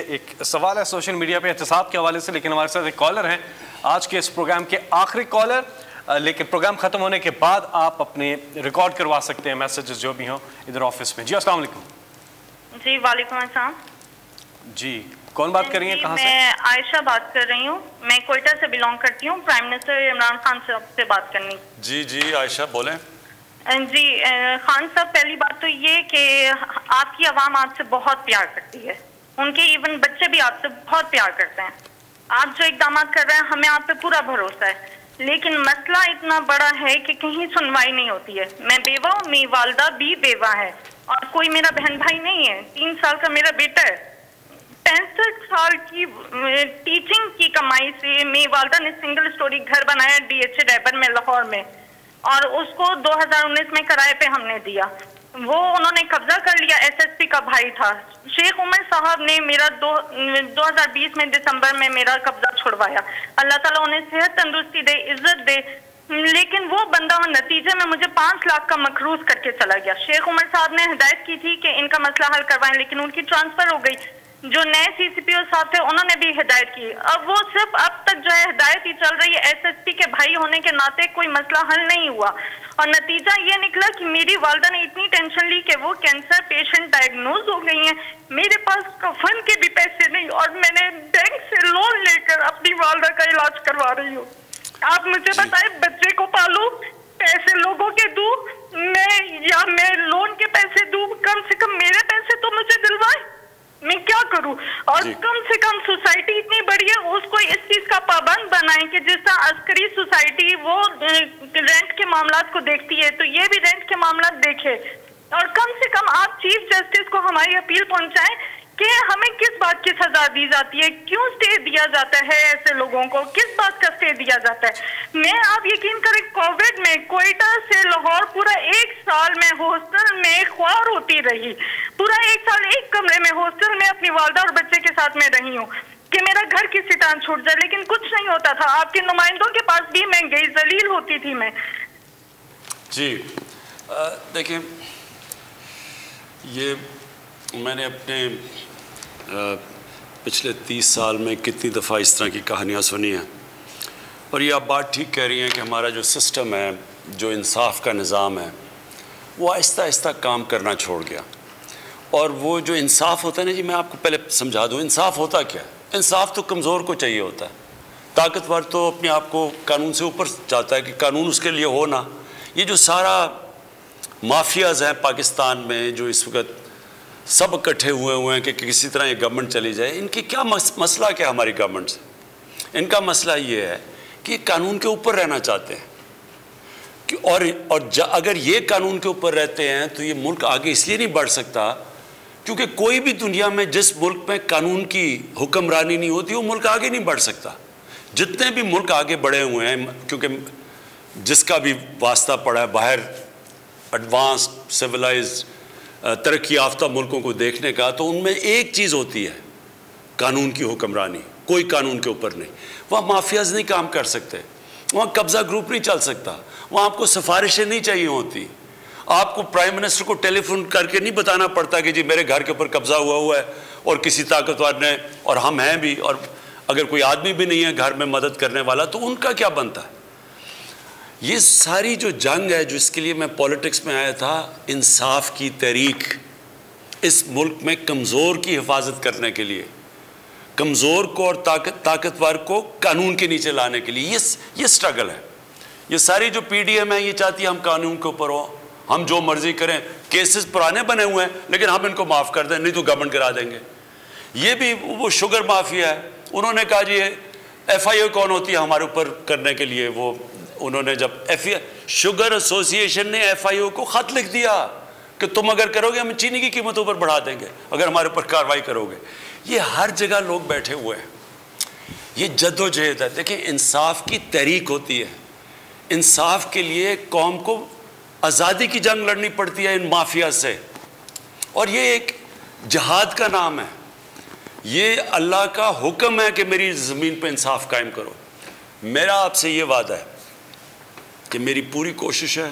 एक सवाल है सोशल मीडिया पे एहतसाब के हवाले से लेकिन हमारे साथ एक कॉलर हैं। आज के इस प्रोग्राम के आखिरी कॉलर लेकिन प्रोग्राम खत्म होने के बाद आप अपने रिकॉर्ड करवा सकते हैं मैसेजेस जो भी हों इधर ऑफ़िस में। जी अस्सलाम वालेकुम जी वालेकुम अस्सलाम। जी कौन बात कर रही है? कहाँ से? मैं आयशा बात कर रही हूँ। मैं कोयटा से बिलोंग करती हूँ। प्राइम मिनिस्टर इमरान खान साहब से बात करनी। जी जी आयशा बोलें। जी खान साहब पहली बात तो ये कि आपकी आवाम आपसे बहुत प्यार करती है। उनके इवन बच्चे भी आपसे बहुत प्यार करते हैं। आप जो इकदाम कर रहे हैं, हमें आप पे पूरा भरोसा है। लेकिन मसला इतना बड़ा है कि कहीं सुनवाई नहीं होती है। मैं बेवा हूँ, मेरी वालदा भी बेवा है। और कोई मेरा बहन भाई नहीं है। तीन साल का मेरा बेटा है। पैंसठ साल की टीचिंग की कमाई से मेरी वालदा ने सिंगल स्टोरी घर बनाया डीएच डैबर में, लाहौर में। और उसको 2019 में किराए पे हमने दिया। वो उन्होंने कब्जा कर लिया एसएसपी का भाई था। शेख उमर साहब ने मेरा दो 2020 में दिसंबर में मेरा कब्जा छुड़वाया। अल्लाह ताला उन्हें सेहत तंदुरुस्ती दे, इज़्ज़त दे। लेकिन वो बंदा नतीजे में मुझे पाँच लाख का मखरूज करके चला गया। शेख उमर साहब ने हिदायत की थी कि इनका मसला हल करवाएँ, लेकिन उनकी ट्रांसफ़र हो गई। जो नए सीसीपीओ साहब थे उन्होंने भी हिदायत की। अब वो सिर्फ़ अब तक जो है हिदायत ही चल रही है एसएसपी के भाई होने के नाते कोई मसला हल नहीं हुआ। और नतीजा ये निकला कि मेरी वालदा ने इतनी टेंशन ली कि वो कैंसर पेशेंट डायग्नोज हो गई हैं। मेरे पास कफन के भी पैसे नहीं और मैंने बैंक से लोन लेकर अपनी वालदा का इलाज करवा रही हूँ। आप मुझे बताए बच्चे को पालू पैसे लोगों के दू मैं या मैं लोन के पैसे दू कम से कम मेरे पैसे तो मुझे दिलवाए? और कम से कम सोसाइटी इतनी बड़ी है उसको इस चीज़ का पाबंद बनाए कि जिस तरह अस्करी सोसाइटी वो रेंट के मामला को देखती है। तो ये भी रेंट के मामला देखे। और कम से कम आप चीफ जस्टिस को हमारी अपील पहुंचाएँ बात की सजा दी जाती है? क्यों स्टे दिया जाता है ऐसे लोगों को? किस बात का स्टे दिया जाता है? मैं आप यकीन करें कोविड में कोयटा से लाहौर पूरा एक साल में हॉस्टल में ख्वार होती रही। पूरा एक साल एक कमरे में हॉस्टल में अपनी वालदा और बच्चे के साथ में रही हूँ कि मेरा घर किसी टाइम छूट जाए, लेकिन कुछ नहीं होता था। आपके नुमाइंदों के पास भी मैं गई जलील होती थी मैं। जी देखिए, ये मैंने अपने पिछले तीस साल में कितनी दफ़ा इस तरह की कहानियाँ सुनी हैं। और ये आप बात ठीक कह रही हैं कि हमारा जो सिस्टम है, जो इंसाफ का निज़ाम है, वो आहिस्ता आहिस्ता काम करना छोड़ गया। और वो जो इंसाफ होता है ना जी, मैं आपको पहले समझा दूँ, इंसाफ होता क्या? है इंसाफ तो कमज़ोर को चाहिए होता है। ताकतवर तो अपने आप को कानून से ऊपर जाता है कि कानून उसके लिए हो ना। ये जो सारा माफियाज हैं पाकिस्तान में, जो इस वक्त सब इकट्ठे हुए हुए हैं कि किसी तरह ये गवर्नमेंट चली जाए। इनकी क्या मस, मसला क्या हमारी गवर्नमेंट से? इनका मसला ये है कि कानून के ऊपर रहना चाहते हैं। कि और और अगर ये कानून के ऊपर रहते हैं तो ये मुल्क आगे इसलिए नहीं बढ़ सकता क्योंकि कोई भी दुनिया में जिस मुल्क में कानून की हुक्मरानी नहीं होती वो मुल्क आगे नहीं बढ़ सकता। जितने भी मुल्क आगे बढ़े हुए हैं क्योंकि जिसका भी वास्ता पड़ा है बाहर एडवांस्ड सिविलाइज तरक्की याफ्ता मुल्कों को देखने का तो उनमें एक चीज़ होती है, कानून की हुक्मरानी। कोई कानून के ऊपर नहीं। वहाँ माफियाज नहीं काम कर सकते। वहाँ कब्ज़ा ग्रुप नहीं चल सकता। वहाँ आपको सिफारिशें नहीं चाहिए होती। आपको प्राइम मिनिस्टर को टेलीफोन करके नहीं बताना पड़ता कि जी, मेरे घर के ऊपर कब्ज़ा हुआ हुआ है और किसी ताकतवर ने, और हम हैं भी, और अगर कोई आदमी भी नहीं है घर में मदद करने वाला तो उनका क्या बनता है? ये सारी जो जंग है, जो इसके लिए मैं पॉलिटिक्स में आया था, इंसाफ की तहरीक, इस मुल्क में कमज़ोर की हिफाजत करने के लिए, कमज़ोर को और ताकत, ताकतवर को कानून के नीचे लाने के लिए, ये ये स्ट्रगल है। ये सारी जो पीडीएम है, ये चाहती है हम कानून के ऊपर हो, हम जो मर्ज़ी करें केसेस पुराने बने हुए हैं, लेकिन हम इनको माफ़ कर दें, नहीं तो गवर्नमेंट करा देंगे। ये भी वो शुगर माफिया है। उन्होंने कहा जी एफ़ आई कौन होती है हमारे ऊपर करने के लिए, वो उन्होंने जब एफ़ शुगर एसोसिएशन ने एफ़ आई को ख़त लिख दिया कि तुम अगर करोगे, हम चीनी की कीमतों पर बढ़ा देंगे, अगर हमारे ऊपर कार्रवाई करोगे। ये हर जगह लोग बैठे हुए हैं। ये जद्दोजहद है। देखिए, इंसाफ की तहरीक होती है। इंसाफ के लिए कौम को आज़ादी की जंग लड़नी पड़ती है इन माफिया से। और ये एक जहाद का नाम है। ये अल्लाह का हुक्म है कि मेरी ज़मीन पर इंसाफ कायम करो। मेरा आपसे ये वादा है कि मेरी पूरी कोशिश है,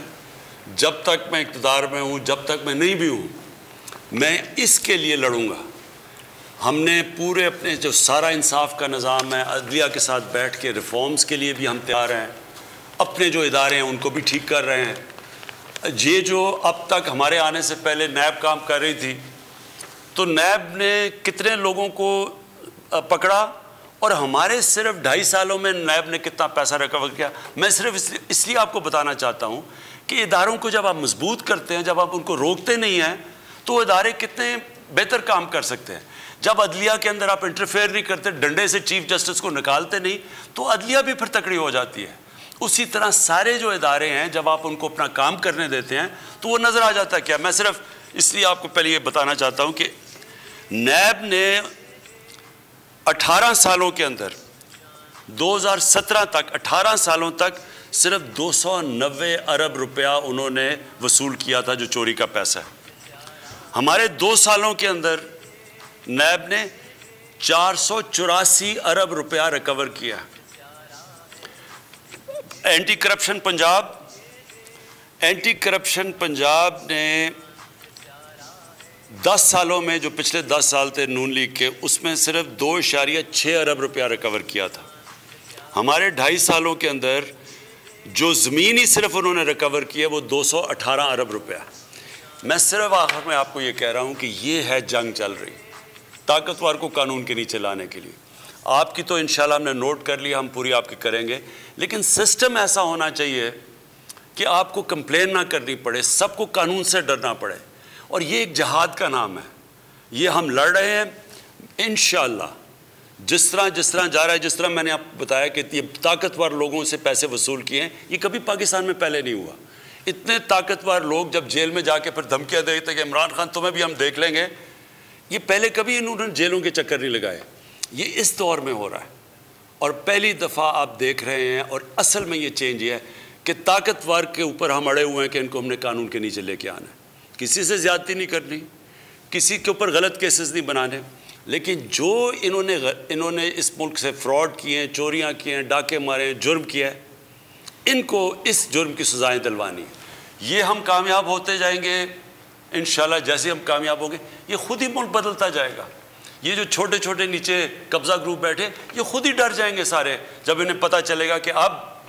जब तक मैं इकतदार में हूँ, जब तक मैं नहीं भी हूँ, मैं इसके लिए लड़ूँगा। हमने पूरे अपने जो सारा इंसाफ का निज़ाम है, अदलिया के साथ बैठ के रिफॉर्म्स के लिए भी हम तैयार हैं, अपने जो इदारे हैं, उनको भी ठीक कर रहे हैं। ये जो अब तक हमारे आने से पहले नैब काम कर रही थी तो नैब ने कितने लोगों को पकड़ा? और हमारे सिर्फ़ ढाई सालों में नैब ने कितना पैसा रिकवर किया? मैं सिर्फ़ इसलिए इसलिए आपको बताना चाहता हूँ कि इदारों को जब आप मज़बूत करते हैं, जब आप उनको रोकते नहीं हैं तो इदारे कितने बेहतर काम कर सकते हैं। जब अदलिया के अंदर आप इंटरफेयर नहीं करते, डंडे से चीफ जस्टिस को निकालते नहीं तो अदलिया भी फिर तकड़ी हो जाती है। उसी तरह सारे जो इदारे हैं, जब आप उनको अपना काम करने देते हैं तो वो नज़र आ जाता है क्या मैं सिर्फ़ इसलिए आपको पहले ये बताना चाहता हूँ कि नैब ने 18 सालों के अंदर 2017 तक 18 सालों तक सिर्फ़ 290 अरब रुपया उन्होंने वसूल किया था जो चोरी का पैसा है। हमारे दो सालों के अंदर नैब ने चार सौ चौरासी अरब रुपया रिकवर किया anti corruption Punjab anti corruption Punjab ने दस सालों में, जो पिछले दस साल थे नून लीग के, उसमें सिर्फ़ दो इशारिया छः अरब रुपया रिकवर किया था। हमारे ढाई सालों के अंदर, जो ज़मीन ही सिर्फ़ उन्होंने रिकवर किया वो 218 अरब रुपया। मैं सिर्फ़ आखिर में आपको ये कह रहा हूँ कि ये है जंग चल रही, ताकतवर को कानून के नीचे लाने के लिए। आपकी तो इंशाल्लाह हमने नोट कर लिया हम पूरी आपकी करेंगे। लेकिन सिस्टम ऐसा होना चाहिए कि आपको कंप्लेन ना करनी पड़े, सबको कानून से डरना पड़े। और ये एक जहाद का नाम है। ये हम लड़ रहे हैं इन जिस तरह जिस तरह जा रहा है, जिस तरह मैंने आप बताया कि ये ताकतवर लोगों से पैसे वसूल किए हैं, ये कभी पाकिस्तान में पहले नहीं हुआ। इतने ताकतवर लोग जब जेल में जाके फिर धमकियाँ देते कि इमरान खान तुम्हें भी हम देख लेंगे, ये पहले कभी इन्होंने जेलों के चक्कर नहीं लगाए। ये इस दौर में हो रहा है। और पहली दफ़ा आप देख रहे हैं और असल में ये चेंज ये है कि ताकतवर के ऊपर हम अड़े हुए हैं कि इनको हमने कानून के नीचे लेके आना है। किसी से ज़्यादती नहीं करनी, किसी के ऊपर गलत केसेस नहीं बनाने। लेकिन जो इन्होंने इन्होंने इस मुल्क से फ्रॉड किए हैं, चोरियाँ किए हैं, डाके मारे हैं, जुर्म किया है, इनको इस जुर्म की सज़ाएँ दिलवानी ये हम कामयाब होते जाएँगे इन जैसे हम कामयाब होंगे, ये खुद ही मुल्क बदलता जाएगा। ये जो छोटे छोटे नीचे कब्ज़ा ग्रुप बैठे, ये खुद ही डर जाएँगे सारे, जब इन्हें पता चलेगा कि अब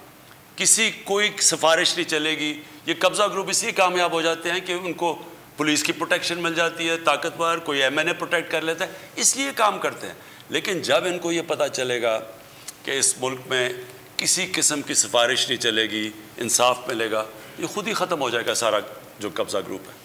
किसी कोई सिफारिश नहीं चलेगी ये कब्ज़ा ग्रुप इसलिए कामयाब हो जाते हैं कि उनको पुलिस की प्रोटेक्शन मिल जाती है, ताकतवर, कोई एम एन ए प्रोटेक्ट कर लेता है, इसलिए काम करते हैं। लेकिन जब इनको ये पता चलेगा कि इस मुल्क में किसी किस्म की सिफारिश नहीं चलेगी, इंसाफ मिलेगा, ये खुद ही ख़त्म हो जाएगा सारा जो कब्ज़ा ग्रुप है।